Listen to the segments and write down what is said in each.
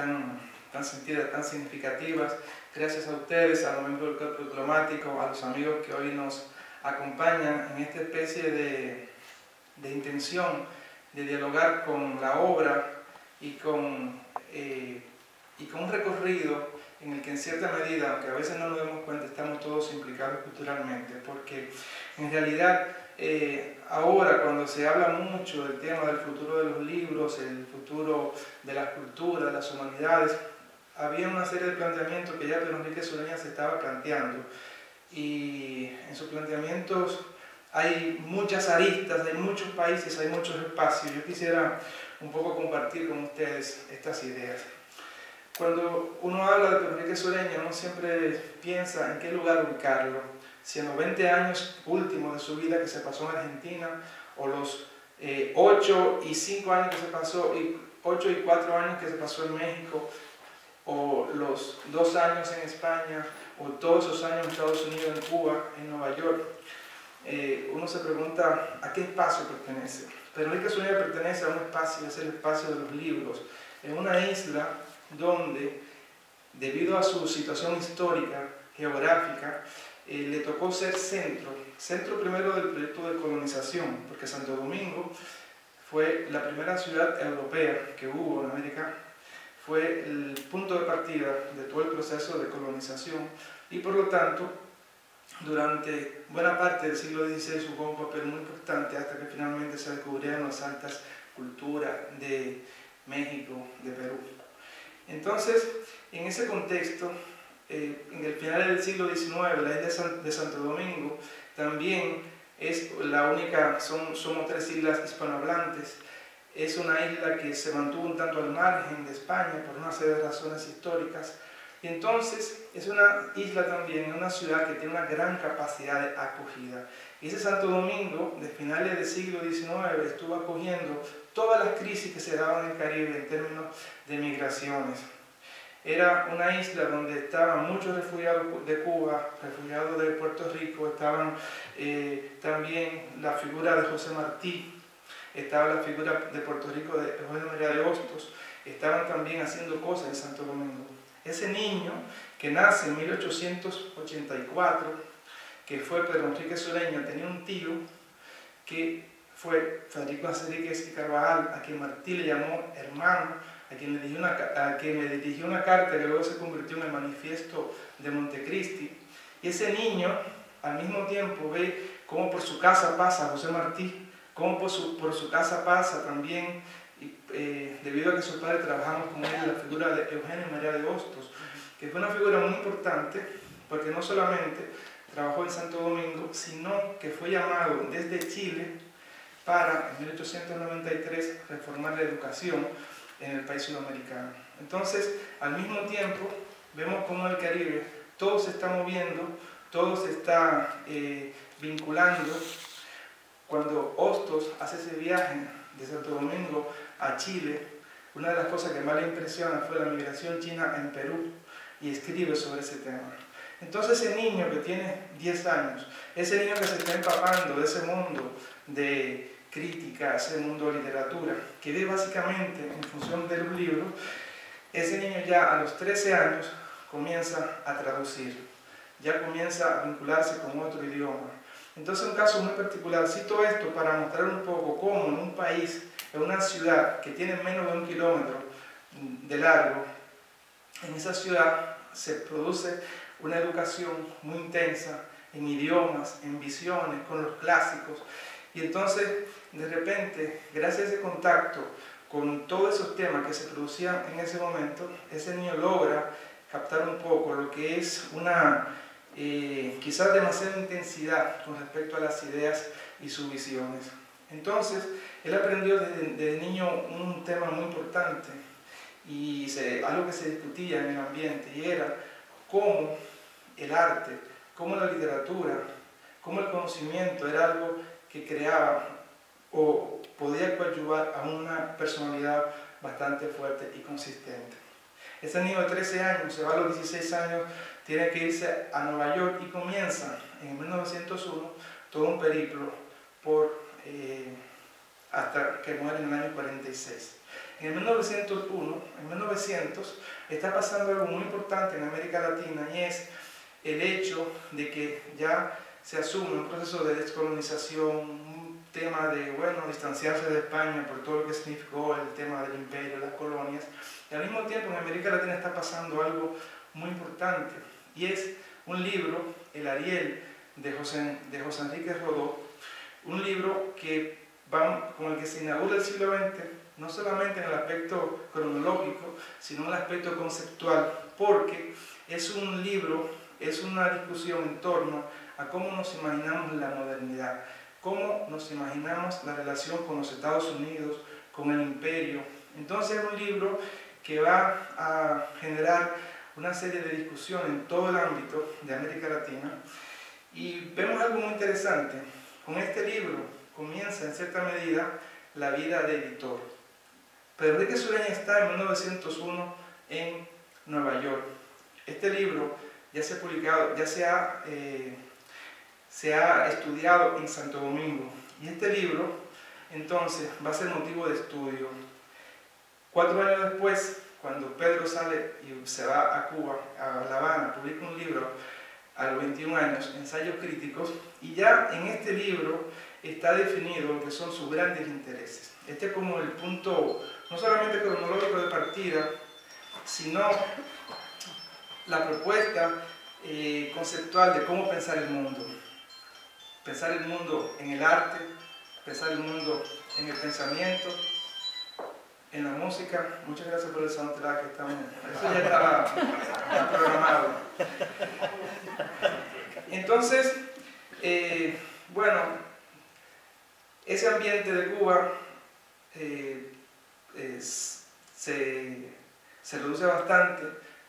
tan, tan sentidas, tan significativas. Gracias a ustedes, a los miembros del cuerpo diplomático, a los amigos que hoy nos acompañan en esta especie de, de intención de dialogar con la obra y con, eh, y con un recorrido en el que en cierta medida, aunque a veces no nos demos cuenta, estamos todos implicados culturalmente, porque en realidad eh, ahora cuando se habla mucho del tema del futuro de los libros, el futuro de las culturas, las humanidades, había una serie de planteamientos que ya Pedro Enrique Sureña se estaba planteando y en sus planteamientos hay muchas aristas, hay muchos países, hay muchos espacios. Yo quisiera un poco compartir con ustedes estas ideas. Cuando uno habla de Pedro Enrique Sureña, uno siempre piensa en qué lugar ubicarlo. Si en los 20 años últimos de su vida que se pasó en Argentina, o los 8 eh, y 5 años que se pasó, y 8 y 4 años que se pasó en México, o los 2 años en España, o todos esos años en Estados Unidos, en Cuba, en Nueva York, eh, uno se pregunta a qué espacio pertenece. Pero Enrique Zúñiga pertenece a un espacio, es el espacio de los libros, en una isla donde, debido a su situación histórica, geográfica, eh, le tocó ser centro, centro primero del proyecto de colonización, porque Santo Domingo fue la primera ciudad europea que hubo en América, fue el punto de partida de todo el proceso de colonización y por lo tanto durante buena parte del siglo XVI jugó un papel muy importante hasta que finalmente se descubrieron las altas culturas de México, de Perú. Entonces, en ese contexto, eh, en el final del siglo XIX, la isla de Santo Domingo también es la única, son, somos tres islas hispanohablantes, es una isla que se mantuvo un tanto al margen de España por una serie de razones históricas, y entonces es una isla también, una ciudad que tiene una gran capacidad de acogida. Y ese Santo Domingo, de finales del siglo XIX, estuvo acogiendo todas las crisis que se daban en el Caribe en términos de migraciones. Era una isla donde estaban muchos refugiados de Cuba, refugiados de Puerto Rico, estaban eh, también la figura de José Martí, estaba la figura de Puerto Rico de Eugenio María de Hostos, estaban también haciendo cosas en Santo Domingo. Ese niño que nace en 1884, que fue Pedro Enrique Sureño, tenía un tío que fue Federico Aceríquez y Carvajal, a quien Martí le llamó hermano, a quien, le dirigió una, a quien le dirigió una carta que luego se convirtió en el manifiesto de Montecristi. Y ese niño al mismo tiempo ve cómo por su casa pasa José Martí, cómo por su, por su casa pasa también eh, debido a que su padre trabajamos con él, la figura de Eugenio María de Hostos, que fue una figura muy importante porque no solamente trabajó en Santo Domingo, sino que fue llamado desde Chile para, en 1893, reformar la educación en el país sudamericano. Entonces, al mismo tiempo, vemos cómo el Caribe todo se está moviendo, todo se está eh, vinculando. Cuando Hostos hace ese viaje de Santo Domingo a Chile, una de las cosas que más le impresiona fue la migración china en Perú y escribe sobre ese tema. Entonces ese niño que tiene 10 años, ese niño que se está empapando de ese mundo de crítica, ese mundo de literatura, que ve básicamente en función de los libros, ese niño ya a los 13 años comienza a traducir, ya comienza a vincularse con otro idioma. Entonces un caso muy particular, cito esto para mostrar un poco cómo en un país en una ciudad que tiene menos de un kilómetro de largo, en esa ciudad se produce una educación muy intensa en idiomas, en visiones, con los clásicos. Y entonces, de repente, gracias a ese contacto con todos esos temas que se producían en ese momento, ese niño logra captar un poco lo que es una eh, quizás demasiada intensidad con respecto a las ideas y sus visiones. Entonces, él aprendió desde, niño un tema muy importante y algo que se discutía en el ambiente y era cómo el arte, cómo la literatura, cómo el conocimiento era algo que creaba o podía coadyuvar a una personalidad bastante fuerte y consistente. Ese niño de 13 años se va a los 16 años, tiene que irse a Nueva York y comienza en 1901 todo un periplo por... Eh, hasta que muere en el año 46. En el 1901, en 1900, está pasando algo muy importante en América Latina y es el hecho de que ya se asume un proceso de descolonización, tema de, bueno, distanciarse de España por todo lo que significó el tema del imperio, las colonias. Y al mismo tiempo en América Latina está pasando algo muy importante y es un libro, El Ariel, de José, de José Enrique Rodó, un libro que va, con el que se inaugura el siglo XX, no solamente en el aspecto cronológico, sino en el aspecto conceptual, porque es un libro, es una discusión en torno a cómo nos imaginamos la modernidad, cómo nos imaginamos la relación con los Estados Unidos, con el imperio. Entonces es un libro que va a generar una serie de discusiones en todo el ámbito de América Latina y vemos algo muy interesante. Con este libro comienza en cierta medida la vida de editor. Pedro Enrique Sureña está en 1901 en Nueva York. Este libro ya se ha publicado, ya se ha, eh, se ha estudiado en Santo Domingo. Y este libro, entonces, va a ser motivo de estudio. Cuatro años después, cuando Pedro sale y se va a Cuba, a La Habana, publica un libro a los 21 años, ensayos críticos, y ya en este libro está definido lo que son sus grandes intereses. Este es como el punto, no solamente cronológico de partida, sino la propuesta eh, conceptual de cómo pensar el mundo. Pensar el mundo en el arte, pensar el mundo en el pensamiento, en la música. Muchas gracias por el soundtrack que estamos. Eso ya estaba programado. Entonces, eh, bueno, ese ambiente de Cuba eh, se, reduce bastante.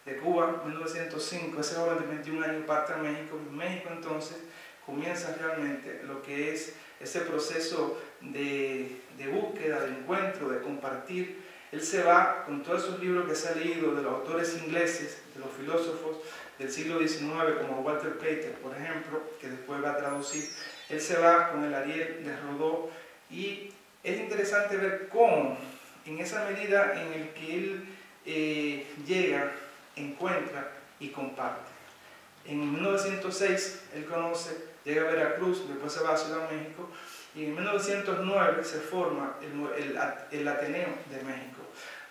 De Cuba, 1905, ese joven de 21 años parte a México. México entonces comienza realmente lo que es ese proceso de, de, búsqueda, de encuentro, de compartir. Él se va con todos esos libros que se ha leído de los autores ingleses, de los filósofos del siglo XIX, como Walter Pater, por ejemplo, que después va a traducir. Él se va con el Ariel de Rodó y es interesante ver cómo, en esa medida en el que él eh, llega, encuentra y comparte. En 1906 él conoce llega a Veracruz, después se va a Ciudad de México, y en 1909 se forma el, el, Ateneo de México,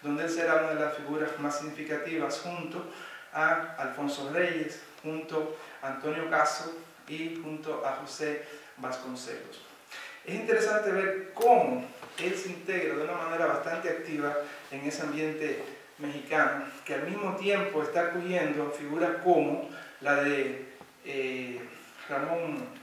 donde él será una de las figuras más significativas junto a Alfonso Reyes, junto a Antonio Caso y junto a José Vasconcelos. Es interesante ver cómo él se integra de una manera bastante activa en ese ambiente mexicano, que al mismo tiempo está acogiendo figuras como la de eh, Ramón,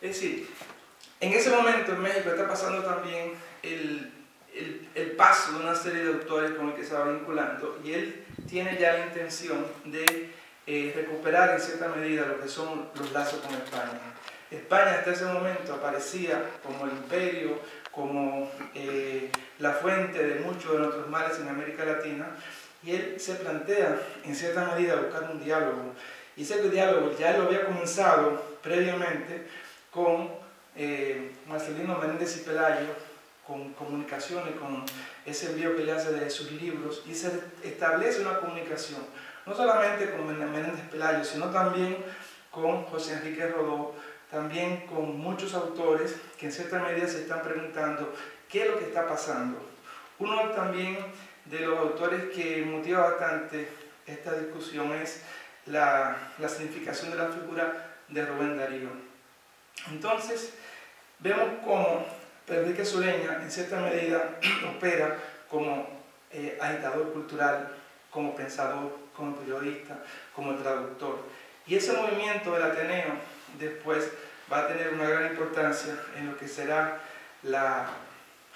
Es decir, en ese momento en México está pasando también el, el, el, paso de una serie de autores con el que se va vinculando y él tiene ya la intención de eh, recuperar en cierta medida lo que son los lazos con España. España hasta ese momento aparecía como el imperio, como eh, la fuente de muchos de nuestros males en América Latina, y él se plantea en cierta medida buscar un diálogo. Y ese diálogo ya lo había comenzado previamente con eh, Marcelino Menéndez y Pelayo, con comunicaciones, con ese envío que le hace de sus libros, y se establece una comunicación no solamente con Menéndez Pelayo, sino también con José Enrique Rodó, también con muchos autores que en cierta medida se están preguntando qué es lo que está pasando. Uno también de los autores que motiva bastante esta discusión es la, la significación de la figura de Rubén Darío. Entonces, vemos cómo Enrique Sureña en cierta medida opera como eh, agitador cultural, como pensador, como periodista, como traductor. Y ese movimiento del Ateneo después va a tener una gran importancia en lo que será la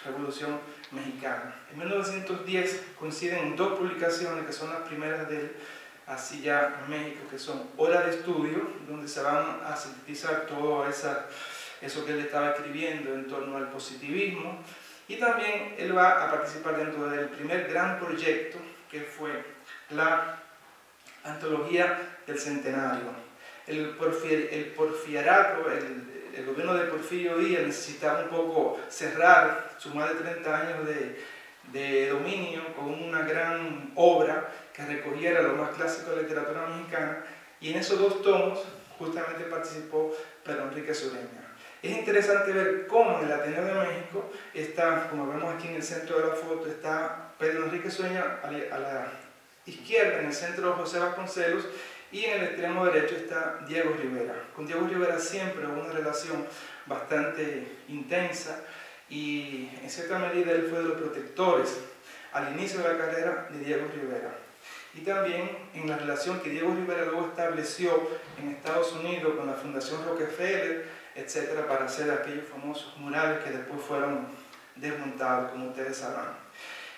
Revolución Mexicana. En 1910 coinciden dos publicaciones que son las primeras de él, así ya México, que son Hora de Estudio, donde se van a sintetizar todo esa, eso que él estaba escribiendo en torno al positivismo, Y también él va a participar dentro del primer gran proyecto que fue la antología del centenario. El, porfiarato, el, el, gobierno de Porfirio Díaz necesitaba un poco cerrar sus más de 30 años de, de dominio con una gran obra que recogiera lo más clásico de la literatura mexicana y en esos dos tomos justamente participó Pedro Enrique Sureña. Es interesante ver cómo en el Ateneo de México está, como vemos aquí en el centro de la foto, está Pedro Enrique Sueña a la izquierda, en el centro José Vasconcelos, y en el extremo derecho está Diego Rivera. Con Diego Rivera siempre hubo una relación bastante intensa y en cierta medida él fue de los protectores al inicio de la carrera de Diego Rivera. Y también en la relación que Diego Rivera luego estableció en Estados Unidos con la Fundación Rockefeller, etcétera, para hacer aquellos famosos murales que después fueron desmontados, como ustedes sabrán.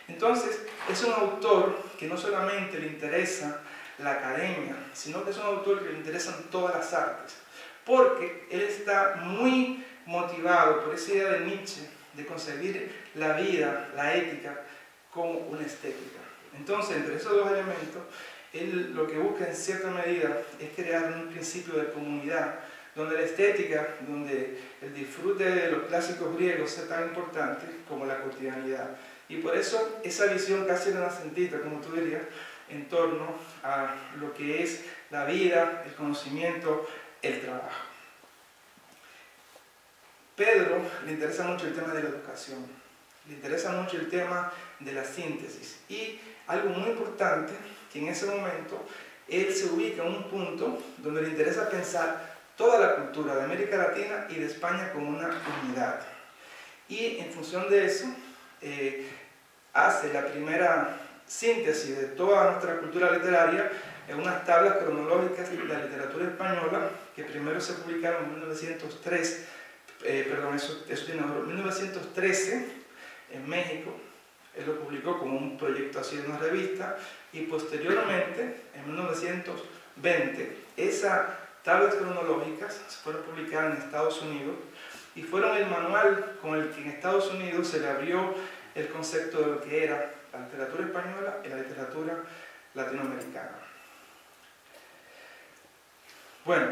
Entonces, es un autor que no solamente le interesa la academia, sino que es un autor que le interesan todas las artes, porque él está muy motivado por esa idea de Nietzsche de concebir la vida, la ética, como una estética. Entonces, entre esos dos elementos, él lo que busca en cierta medida es crear un principio de comunidad, donde la estética, donde el disfrute de los clásicos griegos sea tan importante como la cotidianidad. Y por eso esa visión casi renacentista, como tú dirías, en torno a lo que es la vida, el conocimiento, el trabajo. Pedro le interesa mucho el tema de la educación, le interesa mucho el tema de la síntesis y algo muy importante que en ese momento él se ubica en un punto donde le interesa pensar toda la cultura de América Latina y de España como una unidad. Y en función de eso, eh, hace la primera síntesis de toda nuestra cultura literaria en unas tablas cronológicas de la literatura española que primero se publicaron en 1903, eh, perdón, eso, eso tiene 1913 en México, él lo publicó como un proyecto así en una revista y posteriormente, en 1920, esas tablas cronológicas se fueron publicadas en Estados Unidos y fueron el manual con el que en Estados Unidos se le abrió el concepto de lo que era la literatura española y la literatura latinoamericana. Bueno,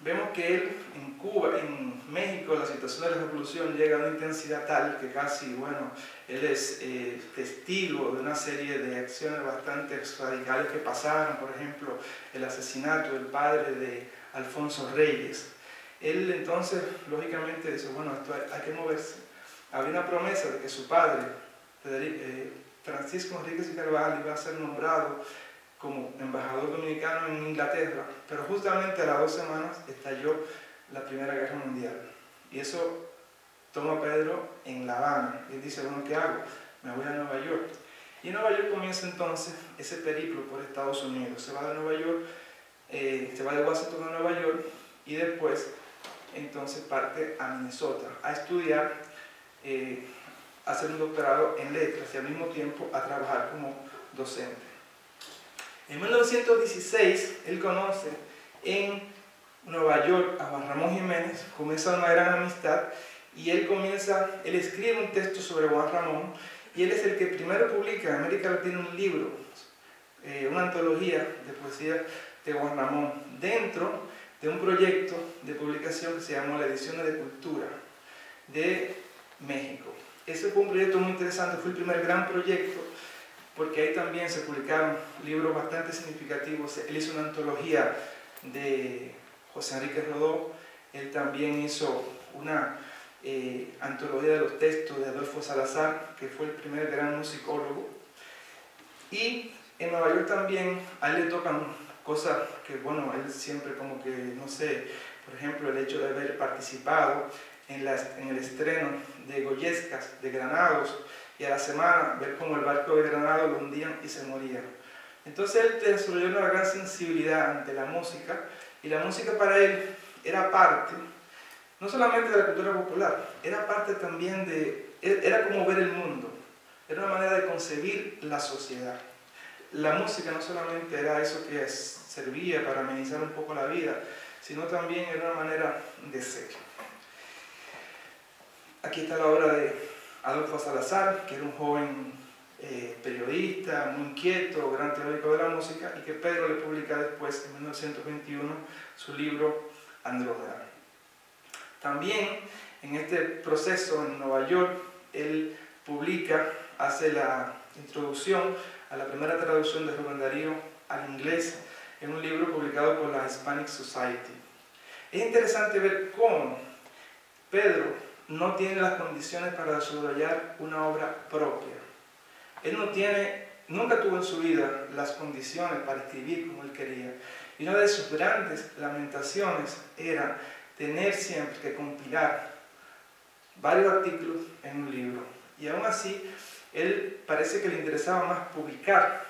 vemos que él en Cuba, en México, la situación de la revolución llega a una intensidad tal que casi, bueno, él es eh, testigo de una serie de acciones bastante radicales que pasaron, por ejemplo, el asesinato del padre de Alfonso Reyes. Él entonces, lógicamente, dice, bueno, esto hay, que moverse. Había una promesa de que su padre, Francisco Enrique y Carvalho, iba a ser nombrado como embajador dominicano en Inglaterra, pero justamente a las dos semanas estalló la Primera Guerra Mundial. Y eso toma Pedro en La Habana. Y él dice, bueno, ¿qué hago? Me voy a Nueva York. Y Nueva York comienza entonces ese periplo por Estados Unidos. Se va de Nueva York, eh, se va de Washington a Nueva York y después entonces parte a Minnesota a estudiar, eh, hacer un doctorado en letras y al mismo tiempo a trabajar como docente. En 1916 él conoce en Nueva York a Juan Ramón Jiménez, comienza una gran amistad y él comienza, él escribe un texto sobre Juan Ramón y él es el que primero publica en América Latina un libro, eh, una antología de poesía de Juan Ramón, dentro de un proyecto de publicación que se llamó la Edición de Cultura de México. Ese fue un proyecto muy interesante, fue el primer gran proyecto porque ahí también se publicaron libros bastante significativos. Él hizo una antología de José Enrique Rodó, él también hizo una eh, antología de los textos de Adolfo Salazar, que fue el primer gran musicólogo. Y en Nueva York también a él le tocan cosas que, bueno, él siempre como que, no sé, por ejemplo, el hecho de haber participado en, en el estreno de Goyescas, de Granados, y a la semana ver cómo el barco de Granado lo hundían y se moría. Entonces él desarrolló una gran sensibilidad ante la música y la música para él era parte, no solamente de la cultura popular, era parte también de, era como ver el mundo, era una manera de concebir la sociedad. La música no solamente era eso que servía para amenizar un poco la vida, sino también era una manera de ser. Aquí está la obra de Adolfo Salazar, que era un joven eh, periodista, muy inquieto, gran teórico de la música, y que Pedro le publica después, en 1921, su libro Andrómeda. También en este proceso en Nueva York, él publica, hace la introducción a la primera traducción de Rubén Darío al inglés en un libro publicado por la Hispanic Society. Es interesante ver cómo Pedro no tiene las condiciones para desarrollar una obra propia. Él no tiene, nunca tuvo en su vida las condiciones para escribir como él quería. Y una de sus grandes lamentaciones era tener siempre que compilar varios artículos en un libro. Y aún así, él parece que le interesaba más publicar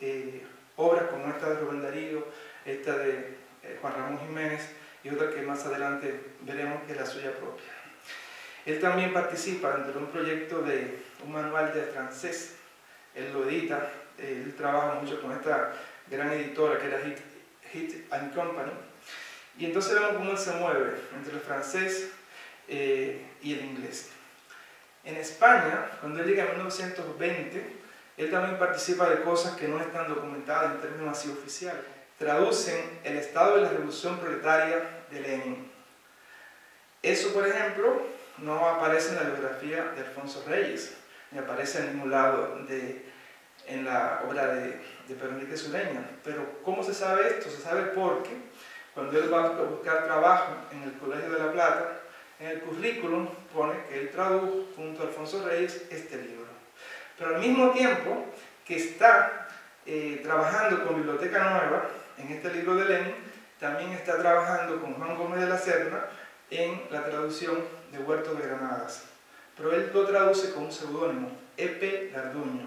eh, obras como esta de Rubén Darío, esta de eh, Juan Ramón Jiménez y otra que más adelante veremos que es la suya propia. Él también participa dentro de un proyecto de un manual de francés. Él lo edita, él trabaja mucho con esta gran editora que era Hit, Hit and Company. Y entonces vemos cómo él se mueve entre el francés eh, y el inglés. En España, cuando él llega en 1920, él también participa de cosas que no están documentadas en términos así oficiales. Traducen el estado de la revolución proletaria de Lenin. Eso, por ejemplo, no aparece en la biografía de Alfonso Reyes, ni aparece en ningún lado de, en la obra de, de Pedro Sureña. Pero, ¿cómo se sabe esto? Se sabe porque cuando él va a buscar trabajo en el Colegio de La Plata, en el currículum pone que él tradujo junto a Alfonso Reyes este libro. Pero al mismo tiempo que está eh, trabajando con Biblioteca Nueva, en este libro de Lenin, también está trabajando con Juan Gómez de la Serna en la traducción de Huerto de Granadas. Pero él lo traduce con un seudónimo, Epe Garduño.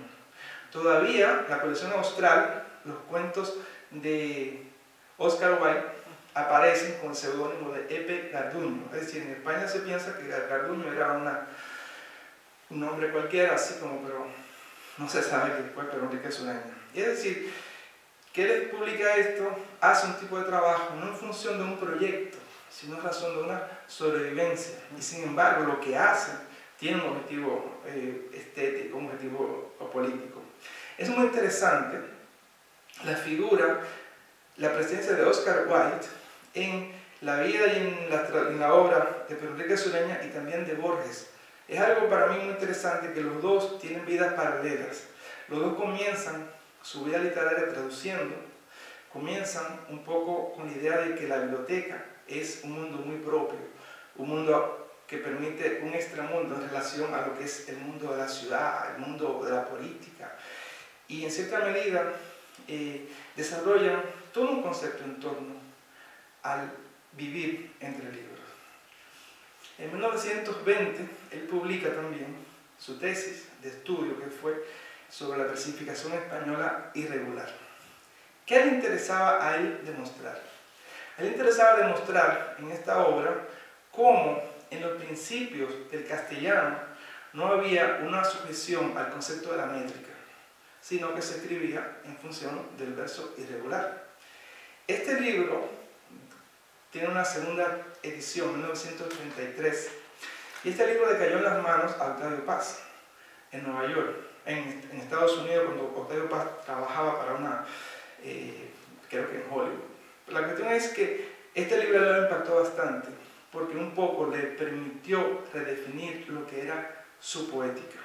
Todavía la colección austral, los cuentos de Oscar Wilde, aparecen con el seudónimo de Epe Garduño. Es decir, en España se piensa que Garduño era una, un nombre cualquiera, así como, pero no se sabe que fue Pedro Enrique Sureña. Es decir, que él publica esto, hace un tipo de trabajo, no en función de un proyecto, sino en razón de una sobrevivencia. Y sin embargo, lo que hace tiene un objetivo eh, estético, un objetivo político. Es muy interesante la figura, la presencia de Oscar Wilde en la vida y en la, en la obra de Pedro Enrique Sureña y también de Borges. Es algo para mí muy interesante que los dos tienen vidas paralelas. Los dos comienzan su vida literaria traduciendo, comienzan un poco con la idea de que la biblioteca es un mundo muy propio, un mundo que permite un extramundo en relación a lo que es el mundo de la ciudad, el mundo de la política. Y en cierta medida eh, desarrollan todo un concepto en torno al vivir entre libros. En 1920 él publica también su tesis de estudio que fue sobre la versificación española irregular. ¿Qué le interesaba a él demostrar? Él interesaba demostrar en esta obra cómo en los principios del castellano no había una sujeción al concepto de la métrica, sino que se escribía en función del verso irregular. Este libro tiene una segunda edición, 1933, y este libro le cayó en las manos a Octavio Paz, en Nueva York, en, Estados Unidos, cuando Octavio Paz trabajaba para una, eh, creo que en Hollywood. La cuestión es que este libro le impactó bastante, porque un poco le permitió redefinir lo que era su poética.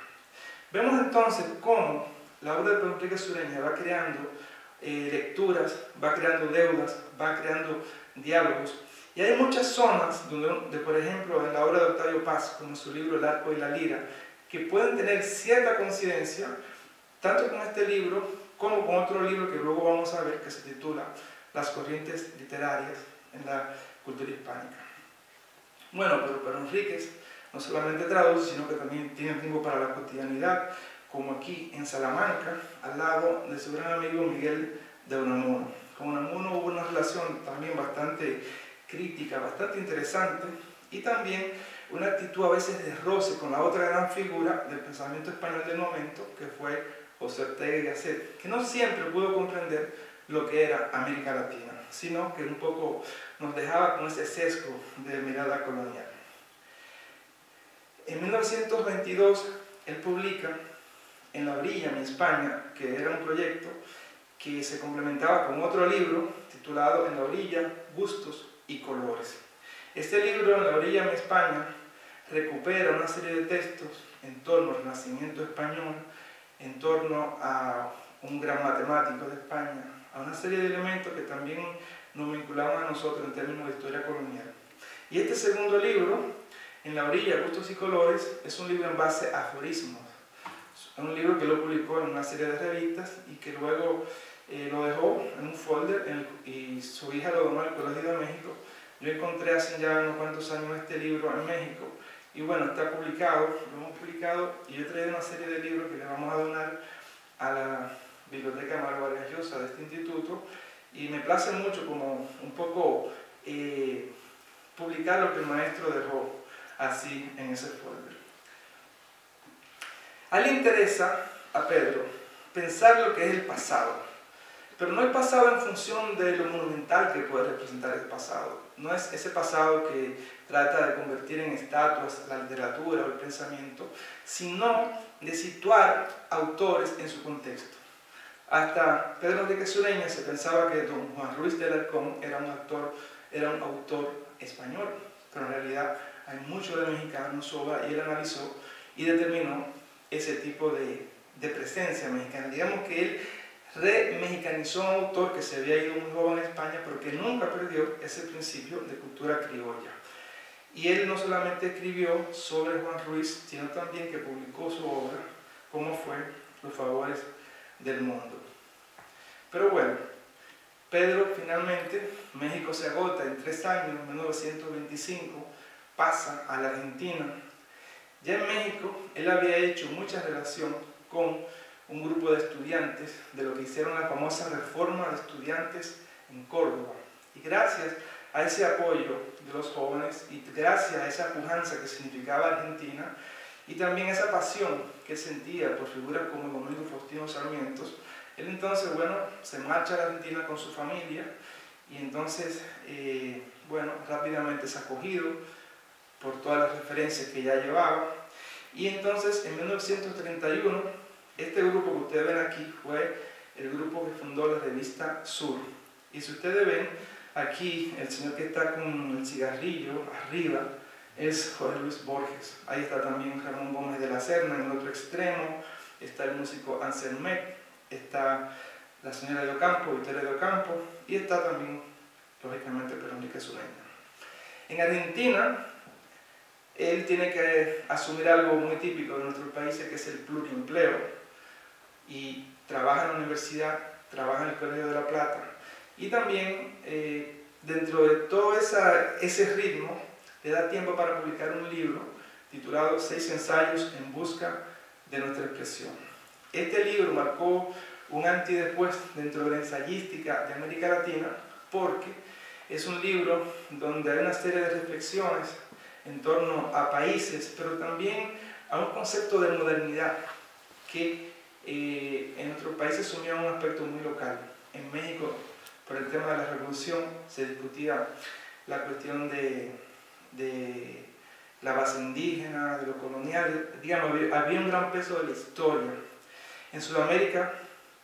Vemos entonces cómo la obra de Enrique Sureña va creando eh, lecturas, va creando deudas, va creando diálogos. Y hay muchas zonas donde, por ejemplo, en la obra de Octavio Paz, como su libro El arco y la lira, que pueden tener cierta coincidencia, tanto con este libro como con otro libro que luego vamos a ver que se titula Las corrientes literarias en la cultura hispánica. Bueno, pero, pero Enríquez no solamente traduce, sino que también tiene tiempo para la cotidianidad, como aquí en Salamanca, al lado de su gran amigo Miguel de Unamuno. Con Unamuno hubo una relación también bastante crítica, bastante interesante, y también una actitud a veces de roce con la otra gran figura del pensamiento español del momento, que fue José Ortega y Gasset, que no siempre pudo comprender lo que era América Latina, sino que un poco nos dejaba con ese sesgo de mirada colonial. En 1922 él publica En la orilla, en España, que era un proyecto que se complementaba con otro libro titulado En la orilla, gustos y colores. Este libro, En la orilla, en España, recupera una serie de textos en torno al Renacimiento español, en torno a un gran matemático de España, a una serie de elementos que también nos vinculaban a nosotros en términos de historia colonial. Y este segundo libro, En la orilla, gustos y colores, es un libro en base a aforismos. Es un libro que lo publicó en una serie de revistas y que luego eh, lo dejó en un folder y su hija lo donó al Colegio de México. Yo encontré hace ya unos cuantos años este libro en México y bueno, está publicado, lo hemos publicado y yo he traído una serie de libros que le vamos a donar a la Biblioteca Mario Vargas Llosa de este instituto y me place mucho como un poco eh, publicar lo que el maestro dejó así en ese folder. A él le interesa, a Pedro, pensar lo que es el pasado, pero no el pasado en función de lo monumental que puede representar el pasado. No es ese pasado que trata de convertir en estatuas la literatura o el pensamiento, sino de situar autores en su contexto. Hasta Pedro Enrique Sureña se pensaba que don Juan Ruiz de Alarcón era un, actor, era un autor español, pero en realidad hay mucho de mexicano en y él analizó y determinó ese tipo de, de presencia mexicana. Digamos que él re-mexicanizó a un autor que se había ido muy joven a España, pero que nunca perdió ese principio de cultura criolla. Y él no solamente escribió sobre Juan Ruiz, sino también que publicó su obra, como fue Los favores del mundo. Pero bueno, Pedro finalmente, México se agota en tres años, en 1925, pasa a la Argentina. Ya en México, él había hecho mucha relación con un grupo de estudiantes de lo que hicieron la famosa reforma de estudiantes en Córdoba. Y gracias a ese apoyo de los jóvenes y gracias a esa pujanza que significaba Argentina y también esa pasión que sentía por figuras como Domingo Faustino Sarmientos, él entonces, bueno, se marcha a la Argentina con su familia y entonces, eh, bueno, rápidamente es acogido por todas las referencias que ya llevaba. Y entonces, en 1931, este grupo que ustedes ven aquí fue el grupo que fundó la revista Sur. Y si ustedes ven, aquí el señor que está con el cigarrillo arriba es Jorge Luis Borges. Ahí está también Ramón Gómez de la Serna en el otro extremo. Está el músico Anselmet. Está la señora de Ocampo, Victoria de Ocampo. Y está también, lógicamente, Perónica Sureña. En Argentina, él tiene que asumir algo muy típico de nuestro país, que es el plurimpleo y trabaja en la universidad, trabaja en el Colegio de la Plata. Y también eh, dentro de todo ese ritmo le da tiempo para publicar un libro titulado Seis ensayos en busca de nuestra expresión. Este libro marcó un antes y después dentro de la ensayística de América Latina porque es un libro donde hay una serie de reflexiones en torno a países, pero también a un concepto de modernidad que eh, en nuestro país asumía un aspecto muy local. En México, por el tema de la revolución, se discutía la cuestión de, de la base indígena, de lo colonial, digamos, había un gran peso de la historia. En Sudamérica,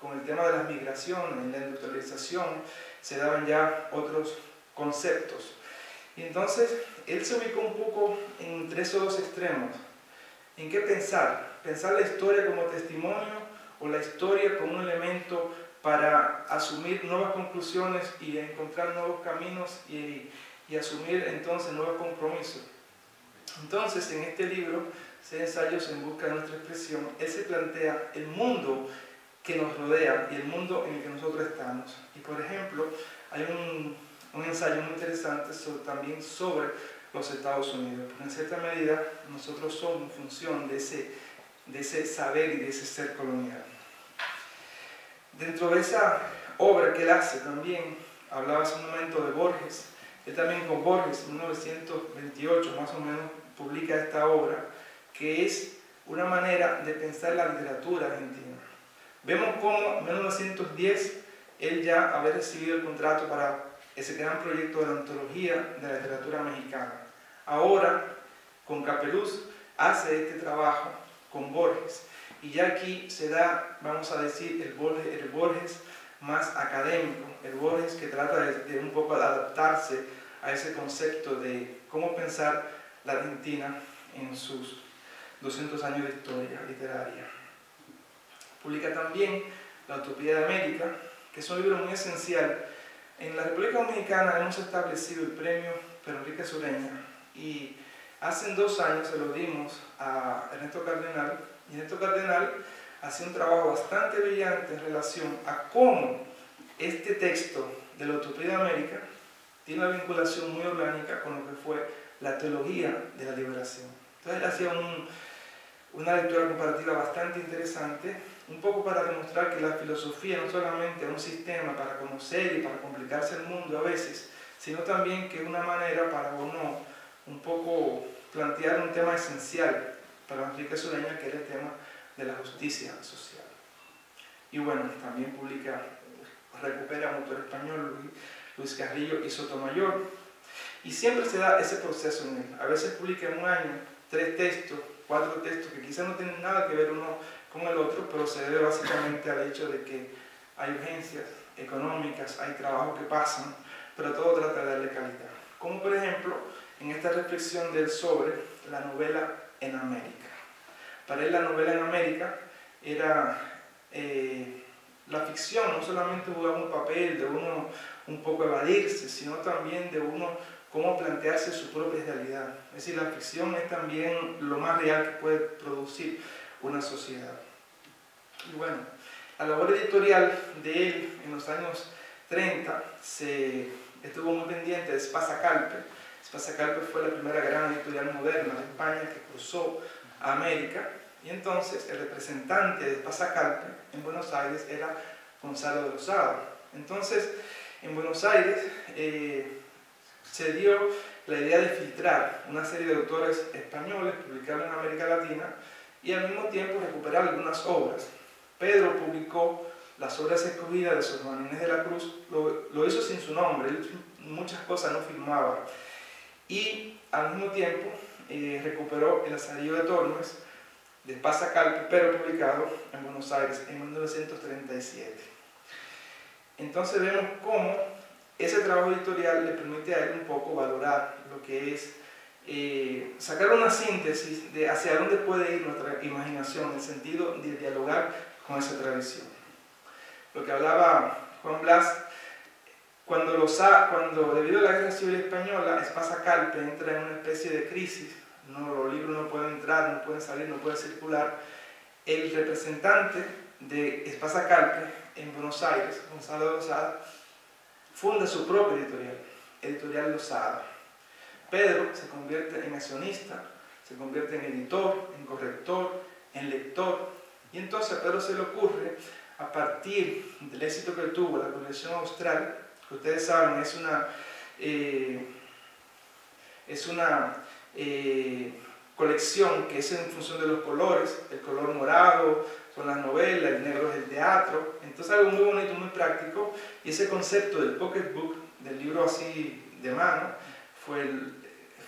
con el tema de las migraciones, la industrialización, se daban ya otros conceptos. Y entonces, él se ubicó un poco entre esos dos extremos. ¿En qué pensar? Pensar la historia como testimonio o la historia como un elemento para asumir nuevas conclusiones y encontrar nuevos caminos y, y asumir entonces nuevos compromisos. Entonces, en este libro, Seis ensayos en busca de nuestra expresión, él se plantea el mundo que nos rodea y el mundo en el que nosotros estamos. Y por ejemplo, hay un, un ensayo muy interesante también sobre los Estados Unidos, porque en cierta medida nosotros somos función de ese, de ese saber y de ese ser colonial. Dentro de esa obra que él hace también, hablaba hace un momento de Borges, él también con Borges en 1928 más o menos publica esta obra, que es una manera de pensar la literatura argentina. Vemos cómo en 1910 él ya había recibido el contrato para ese gran proyecto de la antología de la literatura mexicana. Ahora, con Capeluz, hace este trabajo con Borges. Y ya aquí se da, vamos a decir, el Borges, el Borges más académico, el Borges que trata de, un poco de adaptarse a ese concepto de cómo pensar la Argentina en sus 200 años de historia literaria. Publica también La Utopía de América, que es un libro muy esencial. En la República Dominicana hemos establecido el premio Pedro Enrique Sureña y hace dos años se lo dimos a Ernesto Cardenal y Ernesto Cardenal hace un trabajo bastante brillante en relación a cómo este texto de la Utopía de América tiene una vinculación muy orgánica con lo que fue la teología de la liberación. Entonces él hacía una lectura comparativa bastante interesante, un poco para demostrar que la filosofía no solamente es un sistema para conocer y para complicarse el mundo a veces, sino también que es una manera para uno un poco plantear un tema esencial para Enrique Sureña, que es el tema de la justicia social. Y bueno, también publica, recupera un autor español, Luis Carrillo y Sotomayor, y siempre se da ese proceso en él. A veces publica en un año tres textos, cuatro textos que quizás no tienen nada que ver uno con el otro, pero se debe básicamente al hecho de que hay urgencias económicas, hay trabajos que pasan, pero todo trata de darle calidad. Como por ejemplo en esta reflexión del sobre la novela en América. Para él la novela en América era eh, la ficción, no solamente jugaba un papel de uno un poco evadirse, sino también de uno cómo plantearse su propia realidad. Es decir, la ficción es también lo más real que puede producir una sociedad. Y bueno, la labor editorial de él en los años 30 se estuvo muy pendiente de Spasa Calpe fue la primera gran editorial moderna de España que cruzó a América y entonces el representante de Calpe en Buenos Aires era Gonzalo de Lozada. Entonces, en Buenos Aires eh, se dio la idea de filtrar una serie de autores españoles, publicarlos en América Latina y al mismo tiempo recuperar algunas obras. Pedro publicó las obras escogidas de Sor Juan de la Cruz, lo, hizo sin su nombre, muchas cosas no firmaba. Y al mismo tiempo eh, recuperó El Azarillo de Tormes de Calpe, pero publicado en Buenos Aires en 1937. Entonces vemos cómo ese trabajo editorial le permite a él un poco valorar lo que es eh, sacar una síntesis de hacia dónde puede ir nuestra imaginación, en el sentido de dialogar con esa tradición. Lo que hablaba Juan Blas, cuando, los, cuando debido a la Guerra Civil Española, Espasa Calpe entra en una especie de crisis, no, los libros no pueden entrar, no pueden salir, no pueden circular, el representante de Espasa Calpe en Buenos Aires, Gonzalo Lozada, funda su propia editorial, Editorial Lozada. Pedro se convierte en accionista, se convierte en editor, en corrector, en lector, y entonces a Pedro se le ocurre, a partir del éxito que tuvo la colección austral, que ustedes saben es una, eh, es una eh, colección que es en función de los colores, el color morado son las novelas, el negro es el teatro, entonces algo muy bonito, muy práctico, y ese concepto del pocketbook, del libro así de mano, fue el,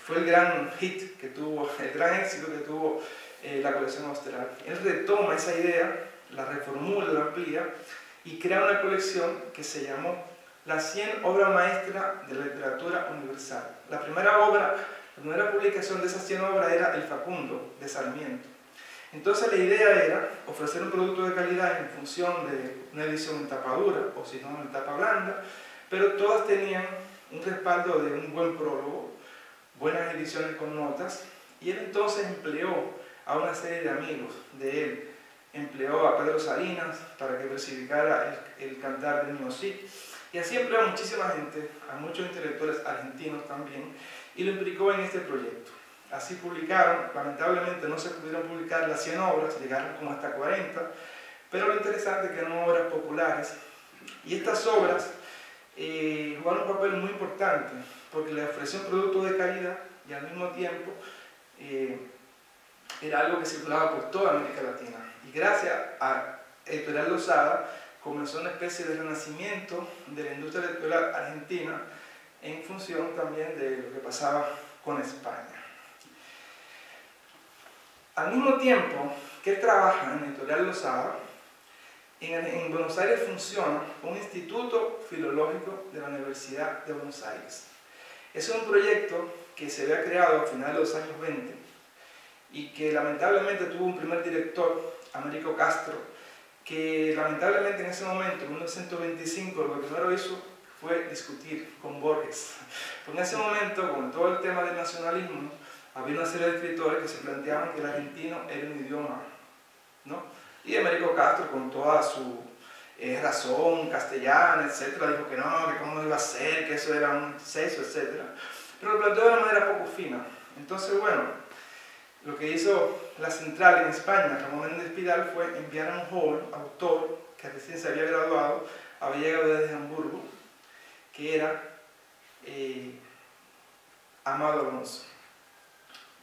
fue el gran hit que tuvo, el gran éxito que tuvo eh, la colección austral. Él retoma esa idea, la reformula, la amplía y crea una colección que se llamó Las 100 obras maestras de la literatura universal. La primera obra, la primera publicación de esas 100 obras era El Facundo de Sarmiento. Entonces la idea era ofrecer un producto de calidad en función de una edición en tapa dura o si no en tapa blanda, pero todas tenían un respaldo de un buen prólogo, buenas ediciones con notas, y él entonces empleó a una serie de amigos de él. Empleó a Pedro Salinas para que versificara el, cantar de Cid. Y así empleó a muchísima gente, a muchos intelectuales argentinos también, y lo implicó en este proyecto. Así publicaron, lamentablemente no se pudieron publicar las 100 obras, llegaron como hasta 40, pero lo interesante es que eran obras populares. Y estas obras eh, jugaron un papel muy importante, porque le ofreció un producto de calidad y al mismo tiempo eh, era algo que circulaba por toda América Latina. Y gracias a Editorial Lozada comenzó una especie de renacimiento de la industria editorial argentina en función también de lo que pasaba con España. Al mismo tiempo que trabaja en Editorial Lozada. En, en Buenos Aires funciona un instituto filológico de la Universidad de Buenos Aires. Es un proyecto que se había creado a finales de los años 20 y que lamentablemente tuvo un primer director, Américo Castro, que lamentablemente en ese momento, en 1925, lo que primero hizo fue discutir con Borges. en ese momento, con todo el tema del nacionalismo, había una serie de escritores que se planteaban que el argentino era un idioma, ¿no? Y Américo Castro, con toda su eh, razón castellana, etcétera, dijo que no, que cómo iba a ser, que eso era un sexo, etcétera. Pero lo planteó de una manera poco fina. Entonces, bueno, lo que hizo la central en España, Ramón Méndez Pidal, fue enviar a un joven autor que recién se había graduado, había llegado desde Hamburgo, que era eh, Amado Alonso.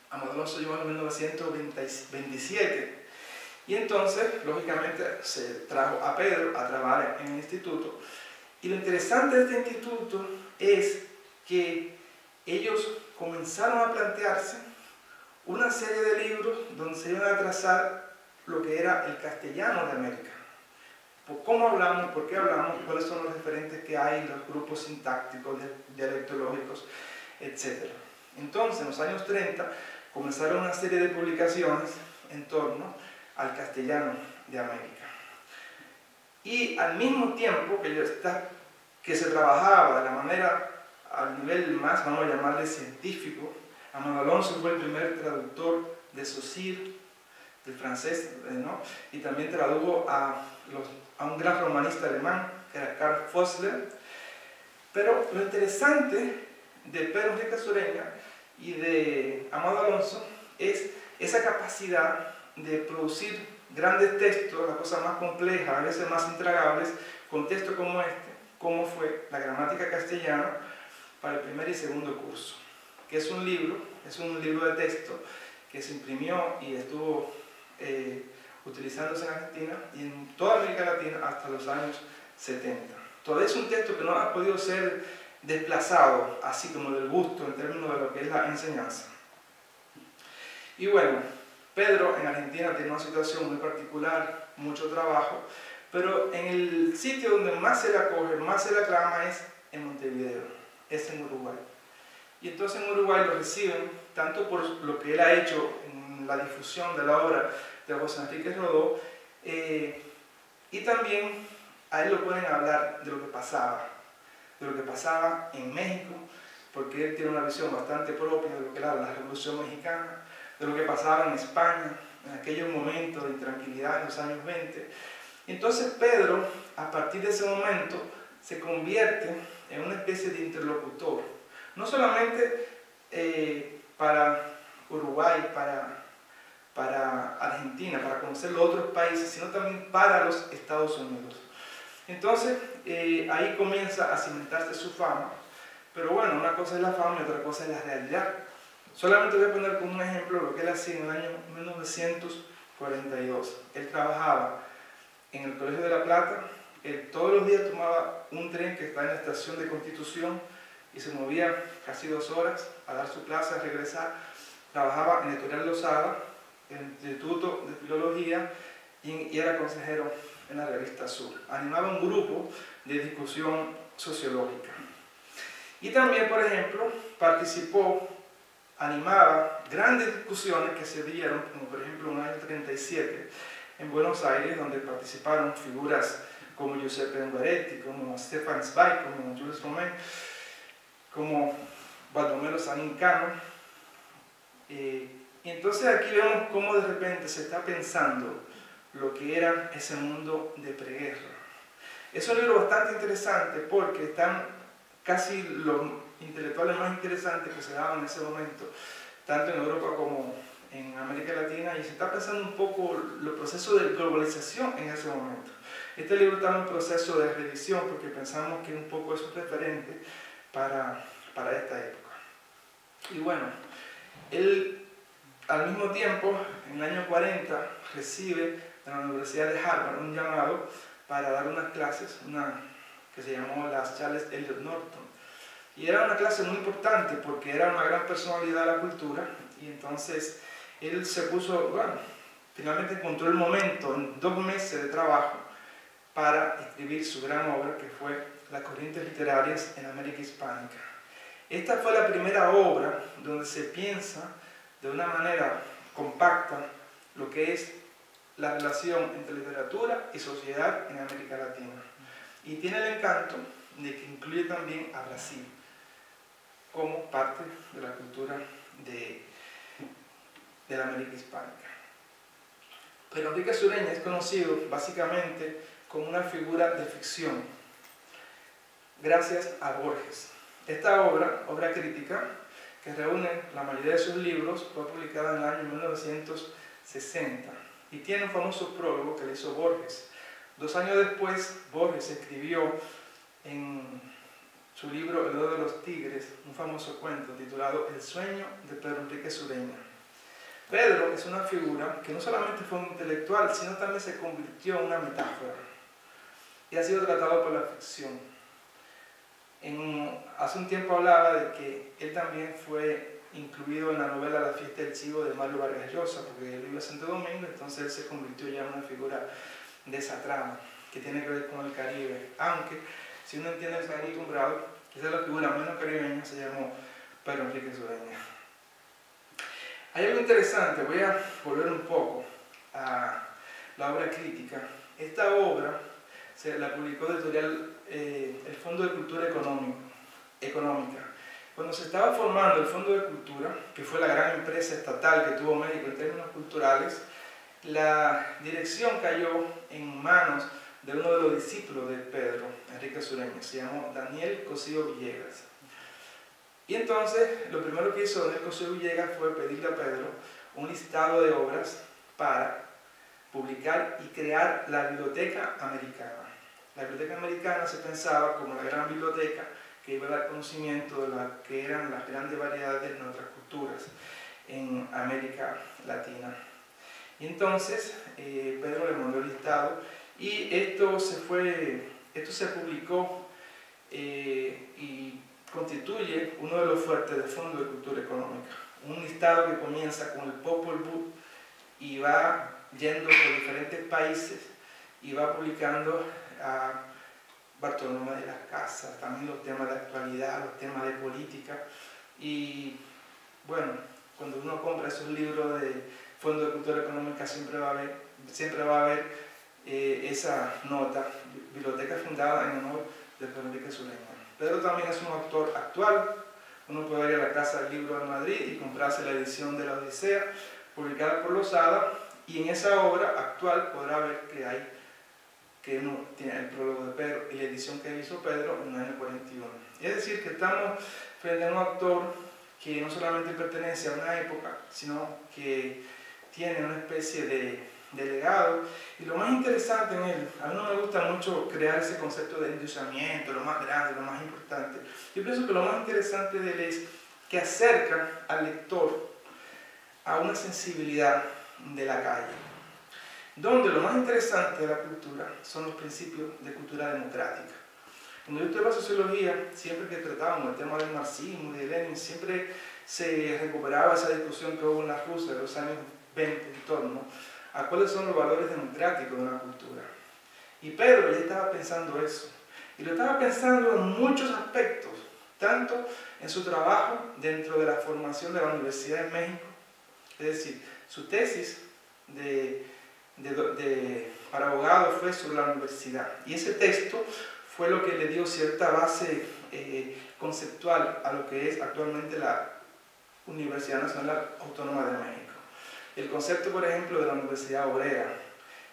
Amado Alonso llegó en 1927 y entonces, lógicamente, se trajo a Pedro a trabajar en el instituto. Y lo interesante de este instituto es que ellos comenzaron a plantearse una serie de libros donde se iban a trazar lo que era el castellano de América. Cómo hablamos, por qué hablamos, cuáles son los referentes que hay, los grupos sintácticos, dialectológicos, etc. Entonces, en los años 30, comenzaron una serie de publicaciones en torno al castellano de América. Y al mismo tiempo que, que se trabajaba de la manera, al nivel más, vamos a llamarle científico, Amado Alonso fue el primer traductor de Saussure, del francés, ¿no? y también tradujo a, a un gran romanista alemán, que era Karl Fossler. Pero lo interesante de Pedro Enrique Sureña y de Amado Alonso es esa capacidad de producir grandes textos, las cosas más complejas, a veces más intragables, con textos como este, como fue la gramática castellana para el primer y segundo curso que es un libro, es un libro de texto que se imprimió y estuvo eh, utilizándose en Argentina y en toda América Latina hasta los años 70. Todavía es un texto que no ha podido ser desplazado, así como del gusto en términos de lo que es la enseñanza. Y bueno, Pedro en Argentina tiene una situación muy particular, mucho trabajo, pero en el sitio donde más se le acoge, más se le aclama es en Montevideo, es en Uruguay. Y entonces en Uruguay lo reciben tanto por lo que él ha hecho en la difusión de la obra de José Enrique Rodó, eh, y también a él lo pueden hablar de lo que pasaba, de lo que pasaba en México, porque él tiene una visión bastante propia de lo que era la Revolución Mexicana, de lo que pasaba en España, en aquellos momentos de intranquilidad en los años 20. Entonces Pedro, a partir de ese momento, se convierte en una especie de interlocutor no solamente eh, para Uruguay, para, para Argentina, para conocer los otros países, sino también para los Estados Unidos. Entonces, eh, ahí comienza a cimentarse su fama, pero bueno, una cosa es la fama y otra cosa es la realidad. Solamente voy a poner como un ejemplo lo que él hacía en el año 1942. Él trabajaba en el Colegio de La Plata, él todos los días tomaba un tren que está en la estación de Constitución, y se movía casi dos horas a dar su clase, a regresar. Trabajaba en Editorial Lozada, el Instituto de Filología y, era consejero en la revista Sur. Animaba un grupo de discusión sociológica. Y también, por ejemplo, participó, animaba grandes discusiones que se dieron, como por ejemplo en el año 37 en Buenos Aires, donde participaron figuras como Giuseppe Ungaretti, como Stefan Zweig, como Jules Romain, como Baldomero Sanincano. Eh, y entonces aquí vemos cómo de repente se está pensando lo que era ese mundo de preguerra. Es un libro bastante interesante porque están casi los intelectuales más interesantes que se daban en ese momento, tanto en Europa como en América Latina, y se está pensando un poco los procesos de globalización en ese momento. Este libro está en un proceso de revisión porque pensamos que un poco es un referente para, para esta época. Y bueno, él al mismo tiempo, en el año 40, recibe de la Universidad de Harvard un llamado para dar unas clases, una que se llamó las Charles Eliot Norton. Y era una clase muy importante porque era una gran personalidad de la cultura y entonces él se puso, bueno, finalmente encontró el momento en dos meses de trabajo para escribir su gran obra que fue Las corrientes literarias en América Hispánica. Esta fue la primera obra donde se piensa de una manera compacta lo que es la relación entre literatura y sociedad en América Latina. Y tiene el encanto de que incluye también a Brasil como parte de la cultura de, de la América Hispánica. Pero Enrique Sureña es conocido básicamente como una figura de ficción, gracias a Borges. Esta obra, obra crítica, que reúne la mayoría de sus libros, fue publicada en el año 1960 y tiene un famoso prólogo que le hizo Borges. Dos años después, Borges escribió en su libro El Odo de los Tigres, un famoso cuento titulado El sueño de Pedro Enrique Sureña. Pedro es una figura que no solamente fue un intelectual, sino también se convirtió en una metáfora y ha sido tratado por la ficción. Hace un tiempo hablaba de que él también fue incluido en la novela La fiesta del chivo de Mario Vargas Llosa, porque él vive en Santo Domingo, entonces él se convirtió ya en una figura de esa que tiene que ver con el Caribe, aunque si uno entiende el Caribe acostumbrado, quizás la figura menos caribeña se llamó Pedro Enrique Sureña. Hay algo interesante, voy a volver un poco a la obra crítica. Esta obra se la publicó editorial eh, el Fondo de Cultura Económica. Cuando se estaba formando el Fondo de Cultura, que fue la gran empresa estatal que tuvo México en términos culturales, la dirección cayó en manos de uno de los discípulos de Pedro, Enrique Sureña, se llamó Daniel Cosío Villegas. Y entonces lo primero que hizo Daniel Cosío Villegas fue pedirle a Pedro un listado de obras para publicar y crear la Biblioteca Americana. La Biblioteca Americana se pensaba como la gran biblioteca que iba a dar conocimiento de lo que eran las grandes variedades de nuestras culturas en América Latina. Y entonces eh, Pedro le mandó el listado y esto se, fue, esto se publicó eh, y constituye uno de los fuertes del Fondo de Cultura Económica. Un listado que comienza con el Popol Vuh y va yendo por diferentes países y va publicando Bartolomé de las Casas, también los temas de actualidad, los temas de política. Y bueno, cuando uno compra esos libros de Fondo de Cultura Económica siempre va a haber, siempre va a haber eh, esa nota, biblioteca fundada en honor de Pedro Enrique Sureña. Pedro también es un autor actual, uno puede ir a la Casa del Libro de Madrid y comprarse la edición de la Odisea, publicada por Lozada, y en esa obra actual podrá ver que hay que uno tiene el prólogo de Pedro y la edición que hizo Pedro en el año 41. Es decir, que estamos frente a un autor que no solamente pertenece a una época, sino que tiene una especie de, legado. Y lo más interesante en él, a mí no me gusta mucho crear ese concepto de endulzamiento, lo más grande, lo más importante. Yo pienso que lo más interesante de él es que acerca al lector a una sensibilidad de la calle, donde lo más interesante de la cultura son los principios de cultura democrática. Cuando yo estudiaba sociología, siempre que tratábamos el tema del marxismo, de Lenin, siempre se recuperaba esa discusión que hubo en la Rusia de los años 20 en torno a cuáles son los valores democráticos de una cultura. Y Pedro ya estaba pensando eso. Y lo estaba pensando en muchos aspectos, tanto en su trabajo dentro de la formación de la Universidad de México, es decir, su tesis de, para abogado fue sobre la universidad. Y ese texto fue lo que le dio cierta base eh, conceptual a lo que es actualmente la Universidad Nacional Autónoma de México. El concepto, por ejemplo, de la Universidad Obrera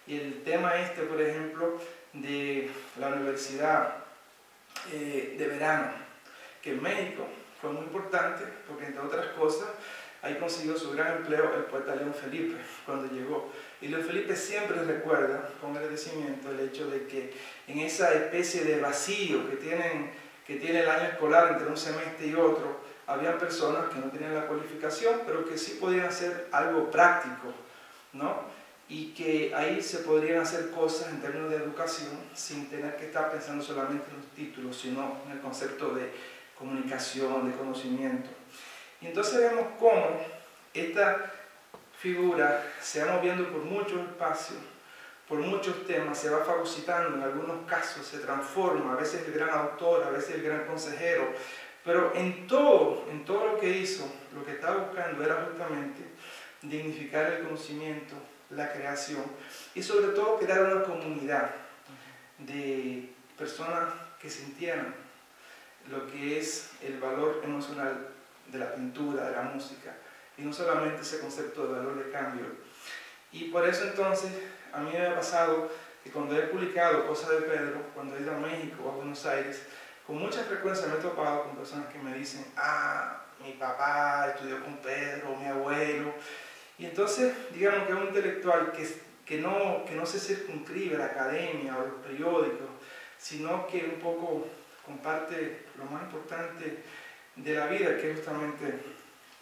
y el tema este, por ejemplo, de la Universidad eh, de Verano, que en México fue muy importante porque, entre otras cosas, ahí consiguió su gran empleo el poeta León Felipe cuando llegó. Y León Felipe siempre recuerda con agradecimiento el hecho de que en esa especie de vacío que, tienen, tiene el año escolar entre un semestre y otro, había personas que no tenían la cualificación, pero que sí podían hacer algo práctico, ¿no? Y que ahí se podrían hacer cosas en términos de educación sin tener que estar pensando solamente en los títulos, sino en el concepto de comunicación, de conocimiento. Y entonces vemos cómo esta figura se va moviendo por muchos espacios, por muchos temas, se va fagocitando, en algunos casos se transforma, a veces el gran autor, a veces el gran consejero, pero en todo, en todo lo que hizo, lo que estaba buscando era justamente dignificar el conocimiento, la creación y sobre todo crear una comunidad de personas que sintieran lo que es el valor emocional de la pintura, de la música, y no solamente ese concepto de valor de cambio. Y por eso entonces a mí me ha pasado que cuando he publicado cosas de Pedro, cuando he ido a México o a Buenos Aires, con mucha frecuencia me he topado con personas que me dicen, ah, mi papá estudió con Pedro, mi abuelo. Y entonces, digamos que es un intelectual que, que, no, que no se circunscribe a la academia o a los periódicos, sino que un poco comparte lo más importante de la vida, que es justamente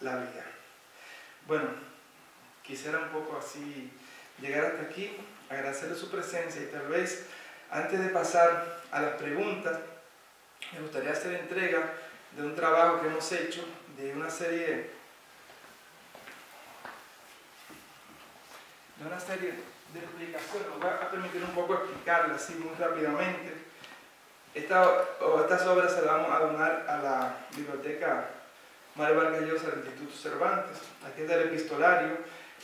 la vida. Bueno, quisiera un poco así llegar hasta aquí, agradecerle su presencia y tal vez antes de pasar a las preguntas, me gustaría hacer entrega de un trabajo que hemos hecho, de una serie, de una serie de explicaciones. Voy a permitir un poco explicarla así muy rápidamente. Estas obras se las vamos a donar a la biblioteca Mario Vargas Llosa del Instituto Cervantes. Aquí está el epistolario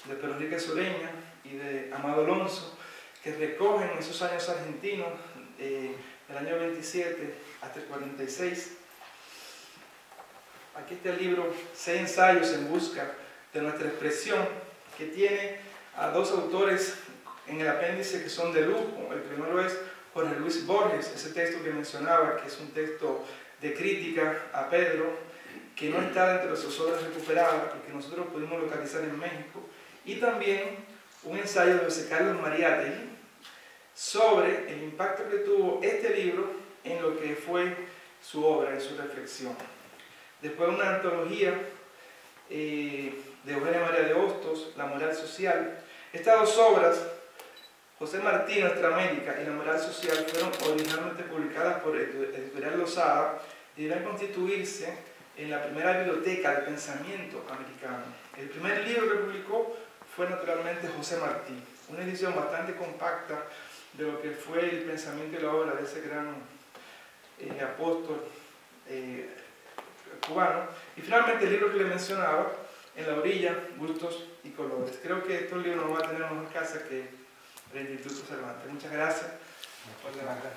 de Pedro Enrique Sureña y de Amado Alonso, que recogen esos años argentinos, eh, del año 27 hasta el 46. Aquí está el libro Seis ensayos en busca de nuestra expresión, que tiene a dos autores en el apéndice que son de lujo. El primero es Jorge Luis Borges, ese texto que mencionaba, que es un texto de crítica a Pedro, que no está dentro de sus obras recuperadas, porque nosotros pudimos localizar en México, y también un ensayo de José Carlos Mariátegui sobre el impacto que tuvo este libro en lo que fue su obra, y su reflexión. Después una antología eh, de Eugenia María de Hostos, La moral social. Estas dos obras, José Martín, Nuestra América y La moral social, fueron originalmente publicadas por Editorial Lozada y deben constituirse en la primera biblioteca de pensamiento americano. El primer libro que publicó fue naturalmente José Martí, una edición bastante compacta de lo que fue el pensamiento y la obra de ese gran eh, apóstol eh, cubano. Y finalmente el libro que le mencionaba, En la orilla, gustos y colores. Creo que estos libros no van a tener mejor casa que el Instituto Cervantes. Muchas gracias. Gracias.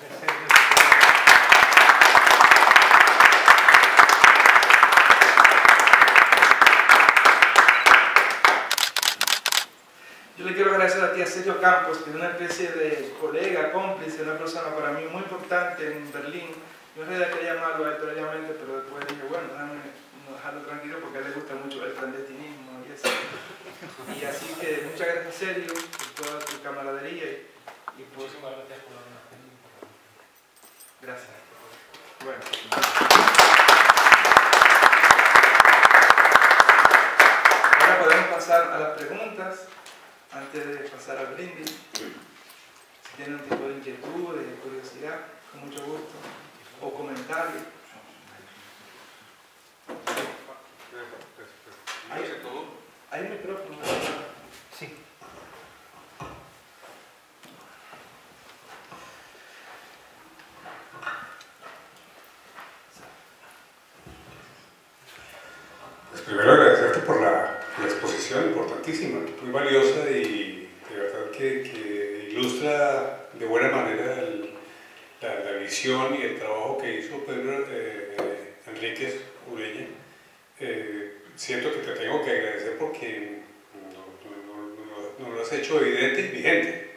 Yo le quiero agradecer a ti, a Sergio Campos, que es una especie de colega, cómplice, una persona para mí muy importante en Berlín. Yo en realidad quería llamarlo a él previamente, pero después dije, bueno, déjame dejarlo tranquilo porque a él le gusta mucho el eso. Y así que muchas gracias, Sergio, por toda tu camaradería y, y por... Muchísimas gracias por la Gracias. Bueno. Ahora podemos pasar a las preguntas antes de pasar al brindis, si tienen un tipo de inquietud, de curiosidad, con mucho gusto, o comentario. ¿Hay, un micrófono? Sí. Pues primero agradecerte por la la exposición importantísima, muy valiosa y de verdad que, ilustra de buena manera la, visión y el trabajo que hizo Pedro eh, Enríquez Ureña. Eh, siento que te tengo que agradecer porque nos lo has hecho evidente y vigente.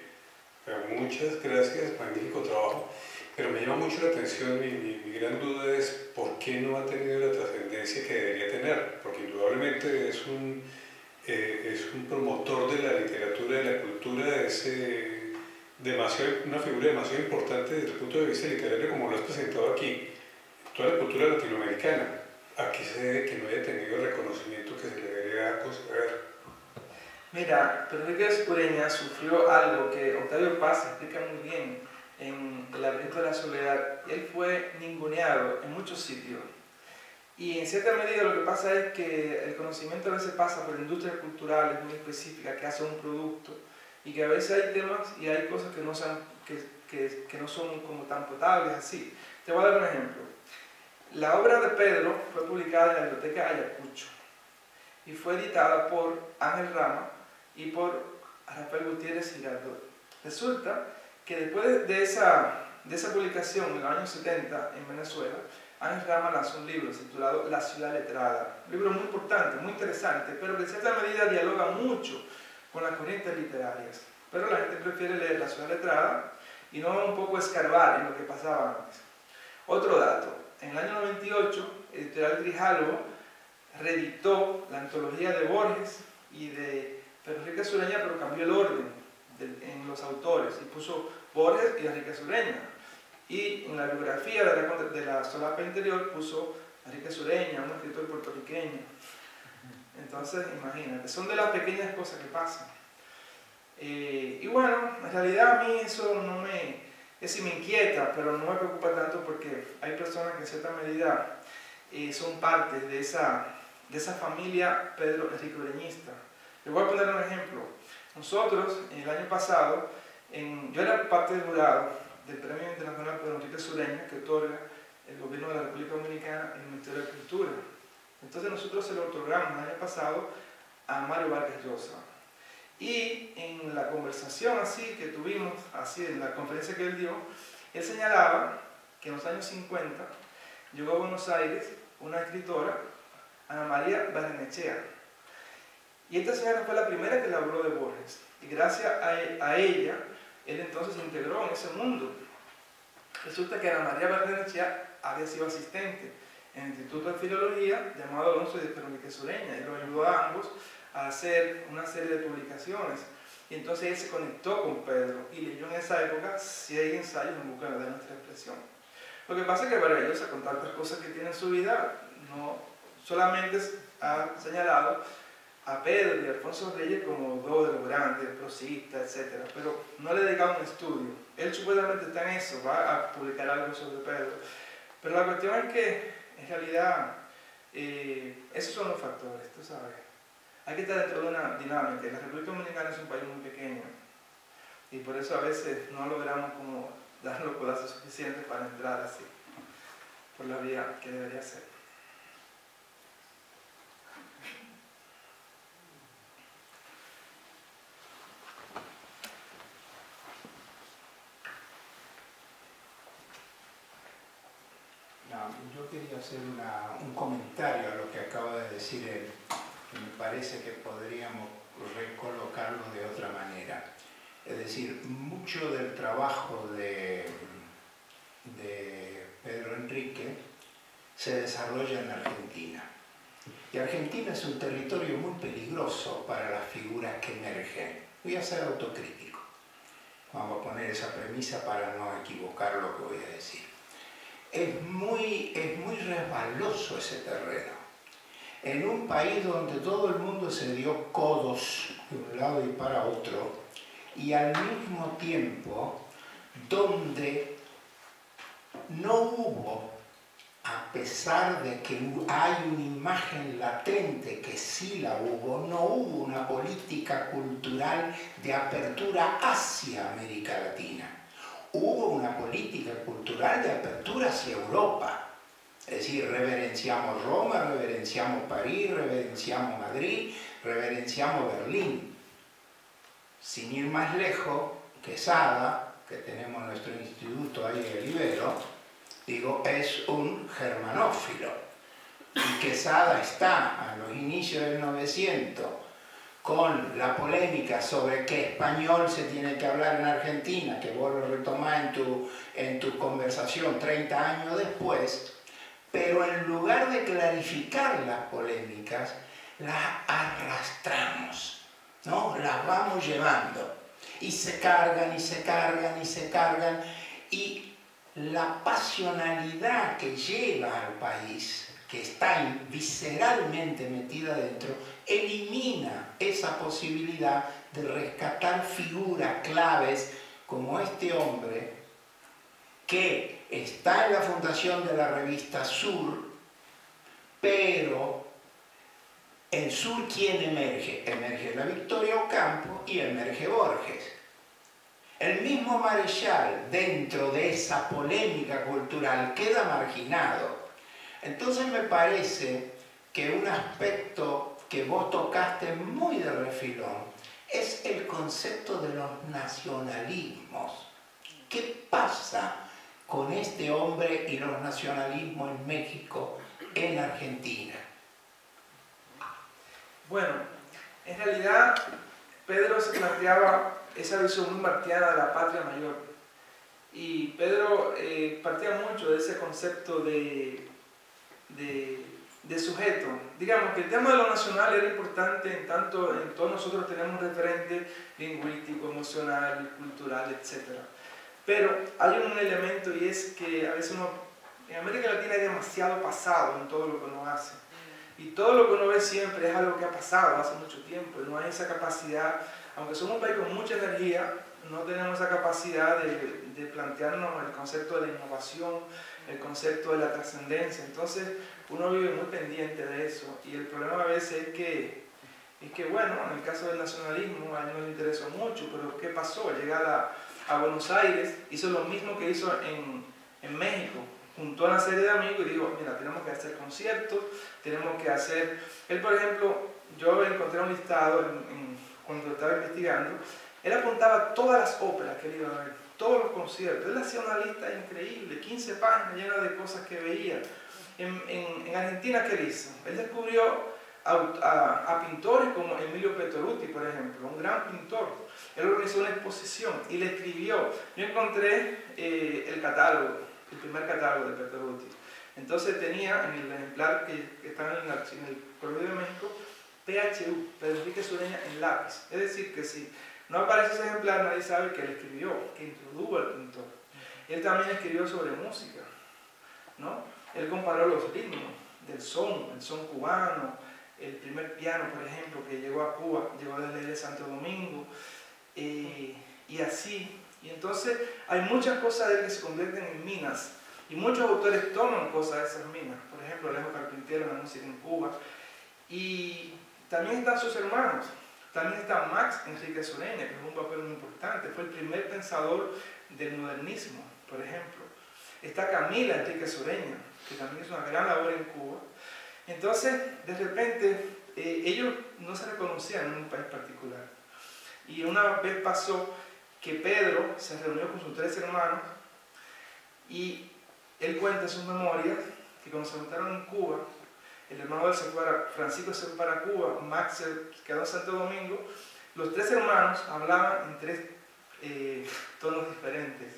Pero muchas gracias, magnífico trabajo. Pero me llama mucho la atención, mi, mi, gran duda es por qué no ha tenido la trascendencia que debería tener, porque indudablemente es un, eh, es un promotor de la literatura, de la cultura, es eh, demasiado, una figura demasiado importante desde el punto de vista literario como lo has presentado aquí, toda la cultura latinoamericana. Aquí se debe que no haya tenido el reconocimiento que se le debería considerar. Mira, Pedro Escureña sufrió algo que Octavio Paz explica muy bien en El laberinto de la soledad. Él fue ninguneado en muchos sitios Y en cierta medida lo que pasa es que el conocimiento a veces pasa por industrias culturales muy específicas que hacen un producto y que a veces hay temas y hay cosas que no, sean, que, que, que no son como tan potables así. Te voy a dar un ejemplo. La obra de Pedro fue publicada en la Biblioteca Ayacucho y fue editada por Ángel Rama y por Rafael Gutiérrez Girardot. Resulta que después de esa, de esa publicación en los años 70 en Venezuela, Ángel Rama lanzó un libro titulado La ciudad letrada. Un libro muy importante, muy interesante, pero que en cierta medida dialoga mucho con las corrientes literarias. Pero la gente prefiere leer La ciudad letrada y no un poco escarbar en lo que pasaba antes. Otro dato, en el año 98, Editorial Grijalvo reeditó la antología de Borges y de Enrique Sureña, pero cambió el orden en los autores y puso Borges y Enrique Sureña. Y en la biografía de la, de la solapa interior puso Enrique Sureña, un escritor puertorriqueño. Entonces, imagínate, son de las pequeñas cosas que pasan. Eh, y bueno, en realidad a mí eso no me, me inquieta, pero no me preocupa tanto porque hay personas que en cierta medida eh, son parte de esa, de esa familia Pedro Ureñista. Les voy a poner un ejemplo. Nosotros, el año pasado, en, yo era parte del jurado del Premio Internacional Pedro Enrique Sureña que otorga el gobierno de la República Dominicana en el Ministerio de Cultura. Entonces nosotros se lo otorgamos el año pasado a Mario Vargas Llosa. Y en la conversación así que tuvimos, así en la conferencia que él dio, él señalaba que en los años 50 llegó a Buenos Aires una escritora, Ana María Barrenechea. Y esta señora fue la primera que le habló de Borges. Y gracias a, ella, él entonces se integró en ese mundo. Resulta que Ana María Barrenechea había sido asistente en el Instituto de Filología llamado Alonso de Peronique Sureña y lo ayudó a ambos a hacer una serie de publicaciones. Y entonces él se conectó con Pedro y leyó en esa época seis ensayos en busca de nuestra expresión. Lo que pasa es que ellos con tantas cosas que tiene en su vida, no solamente ha señalado a Pedro y a Alfonso Reyes como dos de los grandes, prosistas, etc. Pero no le dedicado un estudio. Él supuestamente está en eso, va a publicar algo sobre Pedro. Pero la cuestión es que, en realidad, eh, esos son los factores, tú sabes. Hay que estar dentro de una dinámica. La República Dominicana es un país muy pequeño y por eso a veces no logramos como dar los codazos suficientes para entrar así, por la vía que debería ser. Hacer un comentario a lo que acaba de decir él que me parece que podríamos recolocarlo de otra manera. Es decir, mucho del trabajo de, de Pedro Enrique se desarrolla en Argentina. Y Argentina es un territorio muy peligroso para las figuras que emergen. Voy a ser autocrítico. Vamos a poner esa premisa para no equivocar lo que voy a decir. Es muy, es muy resbaloso ese terreno en un país donde todo el mundo se dio codos de un lado y para otro, y al mismo tiempo donde no hubo, a pesar de que hay una imagen latente que sí la hubo, no hubo una política cultural de apertura hacia América Latina. Hubo una política cultural de apertura hacia Europa es decir, reverenciamos Roma, reverenciamos París, reverenciamos Madrid, reverenciamos Berlín. Sin ir más lejos, Quesada, que tenemos nuestro instituto ahí en el Ibero, digo, es un germanófilo. Y Quesada está a los inicios del 900 con la polémica sobre qué español se tiene que hablar en Argentina, que vos lo retomás en tu, en tu conversación 30 años después, pero en lugar de clarificar las polémicas, las arrastramos, ¿no? Las vamos llevando y se cargan y se cargan y se cargan y la pasionalidad que lleva al país, que está visceralmente metida dentro, elimina esa posibilidad de rescatar figuras claves como este hombre que está en la fundación de la revista Sur, Pero en Sur, ¿quién emerge? Emerge la Victoria Ocampo y emerge Borges. El mismo Marechal, dentro de esa polémica cultural, queda marginado. Entonces me parece que un aspecto que vos tocaste muy de refilón es el concepto de los nacionalismos. ¿Qué pasa con este hombre y los nacionalismos en México, en Argentina? Bueno, en realidad Pedro se planteaba esa visión muy martiana de la patria mayor. Y Pedro eh, partía mucho de ese concepto de, de, de, sujeto. Digamos que el tema de lo nacional era importante en tanto en todos nosotros tenemos referente lingüístico, emocional, cultural, etc. Pero hay un elemento y es que a veces uno, en América Latina hay demasiado pasado en todo lo que uno hace. Y todo lo que uno ve siempre es algo que ha pasado hace mucho tiempo. No hay esa capacidad, aunque somos un país con mucha energía, no tenemos esa capacidad de, de plantearnos el concepto de la innovación, el concepto de la trascendencia. Entonces, uno vive muy pendiente de eso. Y el problema a veces es que, es que bueno, en el caso del nacionalismo, a él no le interesó mucho, pero ¿qué pasó? Llegar a, a Buenos Aires, hizo lo mismo que hizo en, en México juntó a una serie de amigos y dijo, mira, tenemos que hacer conciertos, tenemos que hacer... Él, por ejemplo, yo encontré un listado cuando estaba investigando, él apuntaba todas las óperas que él iba a ver, todos los conciertos. Él hacía una lista increíble, 15 páginas llenas de cosas que veía. En, en, Argentina, ¿qué hizo? Él descubrió a, pintores como Emilio Pettoruti, por ejemplo, un gran pintor. Él organizó una exposición y le escribió. Yo encontré eh, el catálogo el primer catálogo de Pettoruti. Entonces tenía en el ejemplar que, está en, el Correo de México, PHU, Pedro Enrique Sureña en lápiz. Es decir, que si no aparece ese ejemplar, nadie sabe que él escribió, que introdujo al pintor. Él también escribió sobre música, ¿no? Él comparó los ritmos del son, el son cubano, el primer piano, por ejemplo, que llegó a Cuba, llegó desde Santo Domingo, eh, y así y entonces hay muchas cosas de él que se convierten en minas. Y muchos autores toman cosas de esas minas. Por ejemplo, Alejo Carpintero, la música en Cuba. Y también están sus hermanos. También está Max Enrique Sureña, que es un papel muy importante. Fue el primer pensador del modernismo, por ejemplo. Está Camila Enrique Sureña, que también es una gran labor en Cuba. Entonces, de repente, eh, ellos no se reconocían en un país particular. Y una vez pasó que Pedro se reunió con sus tres hermanos y él cuenta en sus memorias que cuando se juntaron en Cuba, el hermano él se fue para, Francisco se fue para Cuba, Max se quedó en Santo Domingo, los tres hermanos hablaban en tres eh, tonos diferentes,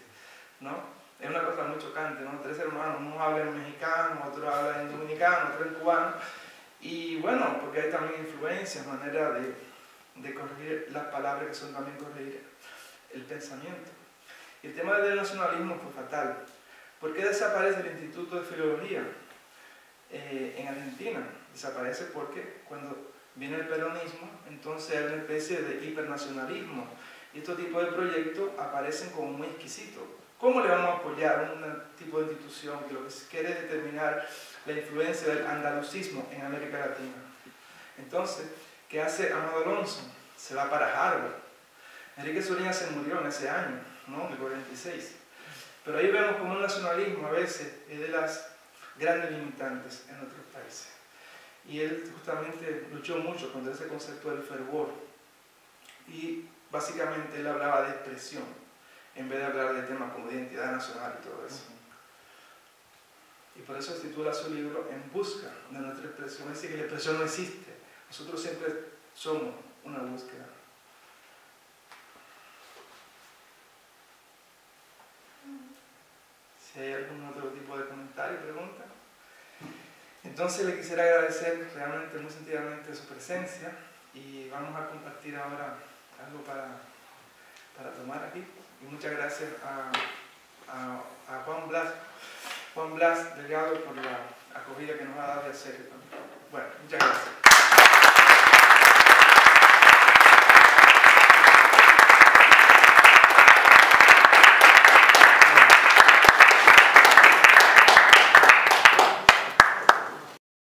¿no? Es una cosa muy chocante, ¿no? Tres hermanos, uno habla en mexicano, otro habla en dominicano, otro en cubano, y bueno, porque hay también influencias, manera de, de corregir las palabras que son también corregidas el pensamiento. El tema del nacionalismo fue fatal. ¿Por qué desaparece el Instituto de Filología eh, en Argentina? Desaparece porque cuando viene el peronismo, entonces hay una especie de hipernacionalismo. Y estos tipos de proyectos aparecen como muy exquisitos. ¿Cómo le vamos a apoyar un tipo de institución que lo que quiere es determinar la influencia del andalucismo en América Latina? Entonces, ¿qué hace Amado Alonso? Se va para Harvard Enrique Suriña se murió en ese año, ¿no? En el 46. Pero ahí vemos como el nacionalismo a veces es de las grandes limitantes en otros países. Y él justamente luchó mucho contra ese concepto del fervor. Y básicamente él hablaba de expresión, en vez de hablar de temas como identidad nacional y todo eso. Y por eso titula su libro En busca de nuestra expresión. Es decir, que la expresión no existe. Nosotros siempre somos una búsqueda. Si hay algún otro tipo de comentario, pregunta. Entonces le quisiera agradecer realmente, muy sentidamente su presencia y vamos a compartir ahora algo para, para tomar aquí. Y muchas gracias a, a, Juan Blas, Juan Blas Delgado por la acogida que nos ha dado de hacer. Bueno, muchas gracias.